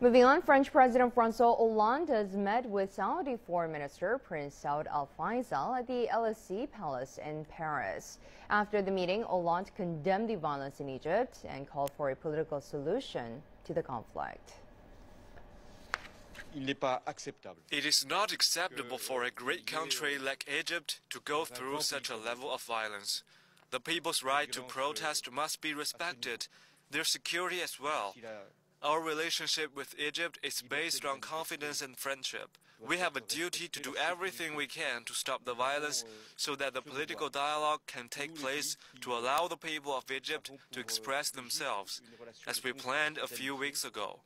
Moving on, French President Francois Hollande has met with Saudi Foreign Minister Prince Saud Al Faisal at the Élysée Palace in Paris. After the meeting, Hollande condemned the violence in Egypt and called for a political solution to the conflict. It is not acceptable for a great country like Egypt to go through such a level of violence. The people's right to protest must be respected, their security as well. Our relationship with Egypt is based on confidence and friendship. We have a duty to do everything we can to stop the violence so that the political dialogue can take place to allow the people of Egypt to express themselves, as we planned a few weeks ago.